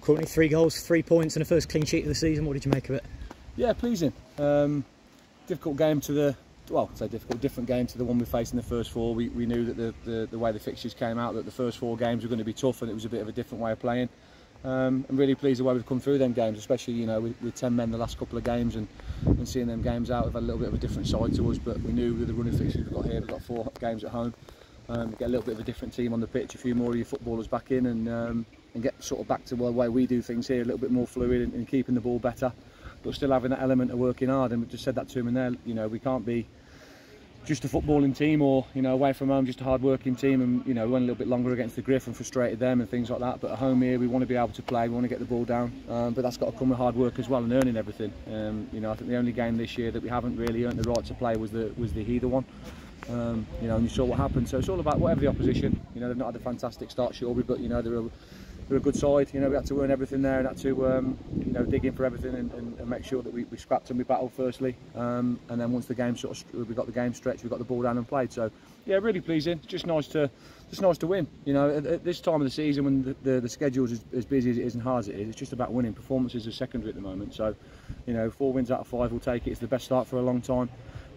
Courtney, three goals, three points, and a first clean sheet of the season. What did you make of it? Yeah, pleasing. Um, difficult game to the well, say difficult, different game to the one we faced in the first four. We, we knew that the, the, the way the fixtures came out, that the first four games were going to be tough, and it was a bit of a different way of playing. Um, I'm really pleased the way we've come through them games, especially you know with, with 10 men the last couple of games and, and seeing them games out. We've had a little bit of a different side to us, but we knew with the running fixtures we've got here, we've got four games at home. Um, get a little bit of a different team on the pitch, a few more of your footballers back in, and um, and get sort of back to the way we do things here, a little bit more fluid and, and keeping the ball better, but still having that element of working hard. And we just said that to him in there. You know, we can't be just a footballing team or you know away from home just a hard working team and you know we went a little bit longer against the Griff and frustrated them and things like that but at home here we want to be able to play we want to get the ball down um, but that's got to come with hard work as well and earning everything um, you know I think the only game this year that we haven't really earned the right to play was the was the Heather one um, you know and you saw what happened so it's all about whatever the opposition you know they've not had a fantastic start Shawbury but you know they're a, they're a good side. You know, we had to earn everything there and had to, um, you know, dig in for everything and, and, and make sure that we, we, scrapped and we battled firstly. Um, and then once the game sort of, we got the game stretched, we got the ball down and played. So, yeah, really pleasing. Just nice to, just nice to win. You know, at, at this time of the season when the, the, the schedule is as busy as it is and hard as it is, it's just about winning. Performances are secondary at the moment. So, you know, four wins out of five, we'll take it. It's the best start for a long time.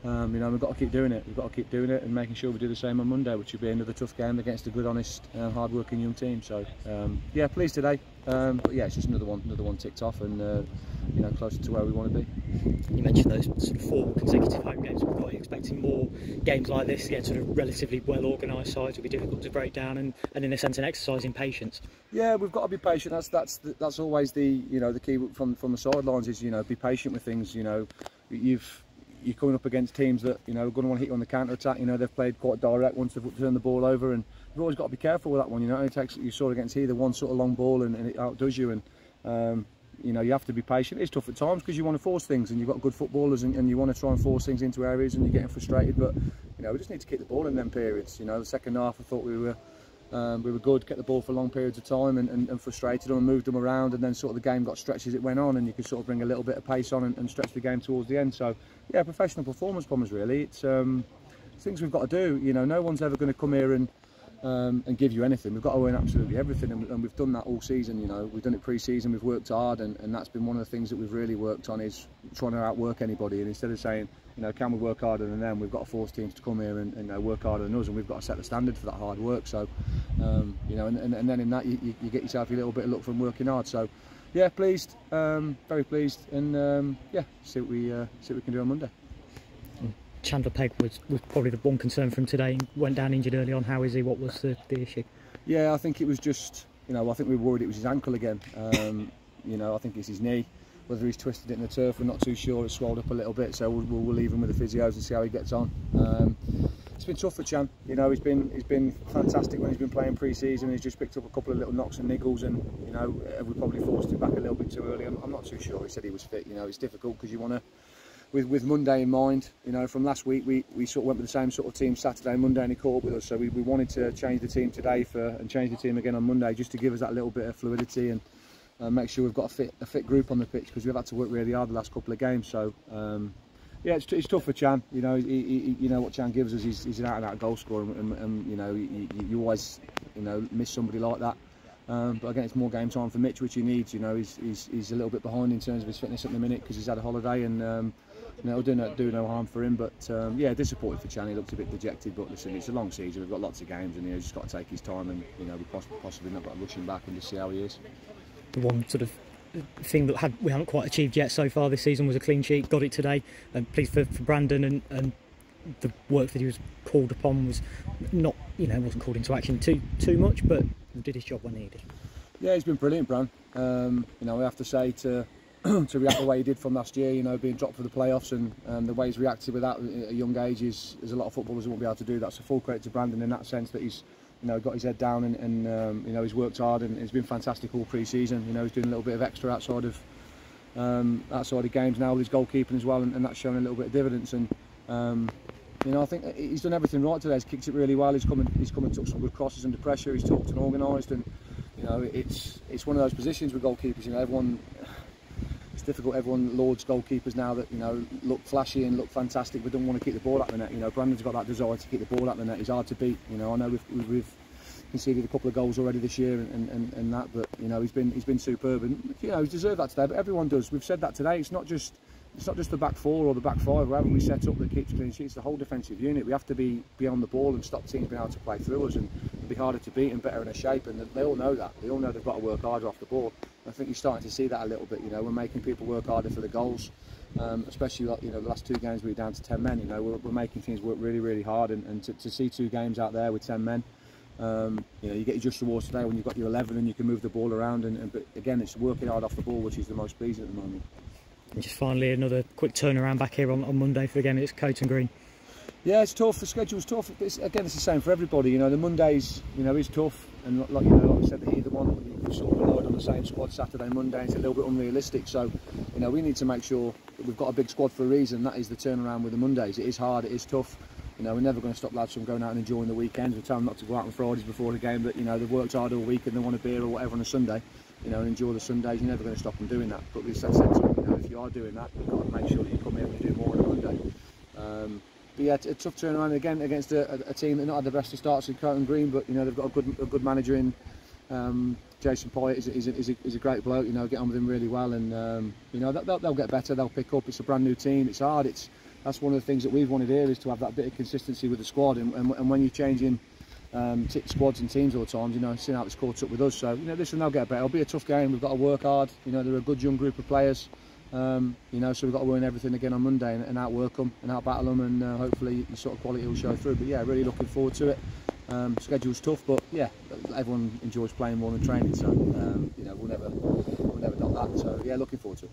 Um, you know, we've got to keep doing it. We've got to keep doing it and making sure we do the same on Monday, which will be another tough game against a good, honest, uh, hard-working young team. So, um, yeah, pleased today. Um, but yeah, it's just another one, another one ticked off, and uh, you know, closer to where we want to be. You mentioned those sort of four consecutive home games we've got. Are you expecting more games like this against sort of relatively well-organised sides will be difficult to break down, and, and in a sense, an exercise in patience. Yeah, we've got to be patient. That's that's that's always the you know the key from from the sidelines is you know be patient with things. You know, you've you're coming up against teams that you know are going to want to hit you on the counter attack. You know they've played quite direct once they've turned the ball over, and you've always got to be careful with that one. You know, it takes you saw against here the one sort of long ball and, and it outdoes you, and um, you know you have to be patient. It's tough at times because you want to force things, and you've got good footballers, and, and, you want to try and force things into areas, and you're getting frustrated. But you know we just need to keep the ball in them periods. You know the second half I thought we were um, we were good, kept the ball for long periods of time and, and, and, frustrated them and moved them around and then sort of the game got stretched as it went on and you could sort of bring a little bit of pace on and, and stretch the game towards the end. So yeah, professional performance problems really. It's um, things we've got to do. You know, no one's ever going to come here and um, and give you anything. We've got to win absolutely everything, and, and we've done that all season. You know, we've done it pre-season. We've worked hard, and, and that's been one of the things that we've really worked on is trying to outwork anybody. And instead of saying, you know, can we work harder than them? We've got to force teams to come here and, and work harder than us, and we've got to set the standard for that hard work. So, um, you know, and, and, and, then in that you, you, get yourself a little bit of luck from working hard. So, yeah, pleased, um, very pleased, and um, yeah, see what we uh, see what we can do on Monday. Chandler Pegg was, was probably the one concern from today. Went down injured early on. How is he? What was the, the issue? Yeah, I think it was just, you know, I think we were worried it was his ankle again. Um, you know, I think it's his knee. Whether he's twisted it in the turf, we're not too sure. It's swelled up a little bit, so we'll, we'll leave him with the physios and see how he gets on. Um, it's been tough for Chan. You know, he's been he's been fantastic when he's been playing pre-season. He's just picked up a couple of little knocks and niggles, and you know, we probably forced him back a little bit too early. I'm, I'm not too sure. He said he was fit. You know, it's difficult because you want to with, with Monday in mind. You know, from last week we, we sort of went with the same sort of team Saturday Monday and he caught up with us. So we, we wanted to change the team today for and change the team again on Monday just to give us that little bit of fluidity and uh, make sure we've got a fit a fit group on the pitch because we've had to work really hard the last couple of games. So um, yeah, it's, it's tough for Chan. You know, he, he, you know what Chan gives us. He's, he's an out and out goal scorer, and, and, and you know you, you, always you know miss somebody like that. Um, but again, it's more game time for Mitch, which he needs. You know, he's, he's, he's a little bit behind in terms of his fitness at the minute because he's had a holiday and um, know, it'll do no, do no harm for him. But um, yeah, disappointed for Chan. He looked a bit dejected. But listen, it's a long season. We've got lots of games, and you know, he's just got to take his time, and you know, we possibly, possibly not got to rush him back and just see how he is. The one sort of thing that had, we haven't quite achieved yet so far this season was a clean sheet. Got it today. And pleased for, for Brandon and, and the work that he was called upon was not, you know, wasn't called into action too too much, but did his job when needed. Yeah, he's been brilliant, Bran. Um, you know, we have to say to to react the way he did from last year, you know, being dropped for the playoffs and, and the way he's reacted with that at a young age is there's a lot of footballers won't be able to do that. So full credit to Brandon in that sense that he's you know got his head down and, and um, you know he's worked hard and he's been fantastic all pre-season. You know he's doing a little bit of extra outside of um, outside of games now with his goalkeeping as well, and, and that's showing a little bit of dividends. And um, you know I think he's done everything right today. He's kicked it really well. He's come and, he's come and took some good crosses under pressure. He's talked and organised and. You know, it's it's one of those positions with goalkeepers. You know, everyone it's difficult. Everyone lauds goalkeepers now that you know look flashy and look fantastic, but don't want to keep the ball at the net. You know, Brandon's got that desire to keep the ball at the net. He's hard to beat. You know, I know we've, we've conceded a couple of goals already this year and, and, and that, but you know he's been he's been superb and you know he's deserved that today. But everyone does. We've said that today. It's not just it's not just the back four or the back five, wherever we set up that keeps clean sheets, the whole defensive unit. We have to be, be on the ball and stop teams being able to play through us and be harder to beat and better in a shape. And they all know that. They all know they've got to work harder off the ball. I think you're starting to see that a little bit. You know, we're making people work harder for the goals, um, especially like, you know the last two games we were down to 10 men. You know, we're, we're making things work really, really hard. And, and to, to see two games out there with 10 men, um, you know, you get your just rewards today when you've got your 11 and you can move the ball around. And, and but again, it's working hard off the ball, which is the most pleasing at the moment. And just finally, another quick turnaround back here on, on Monday for again. It's Coton Green. Yeah, it's tough. The schedule's tough. It's, again, it's the same for everybody. You know, the Mondays, you know, is tough, and like you know, like I said, either one you sort of relied on the same squad Saturday, Monday. It's a little bit unrealistic. So, you know, we need to make sure that we've got a big squad for a reason. That is the turnaround with the Mondays. It is hard. It is tough. You know, we're never going to stop lads from going out and enjoying the weekends. We tell them not to go out on Fridays before the game, but you know, they've worked hard all week and they want a beer or whatever on a Sunday you know, and enjoy the Sundays. You're never going to stop them doing that. But we said, you know, if you are doing that, you've got to make sure that you come here and do more on a Monday. Um, but yeah, a tough turnaround again against a, a, team that not had the best of starts in Coton Green, but you know they've got a good a good manager in um, Jason Poyet. Is, is, is, is, a, great bloke. You know, get on with him really well, and um, you know they'll, they'll get better. They'll pick up. It's a brand new team. It's hard. It's that's one of the things that we've wanted here is to have that bit of consistency with the squad, and, and, and when you're changing um, squads and teams all the time. You know, seeing how it's caught up with us. So you know, listen, they'll get better. It'll be a tough game. We've got to work hard. You know, they're a good young group of players. Um, you know, so we've got to win everything again on Monday and, and outwork them and outbattle them, and uh, hopefully the sort of quality will show through. But yeah, really looking forward to it. Um, schedule's tough, but yeah, everyone enjoys playing more than training. So um, you know, we'll never we'll never dot that. So yeah, looking forward to it.